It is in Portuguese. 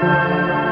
Música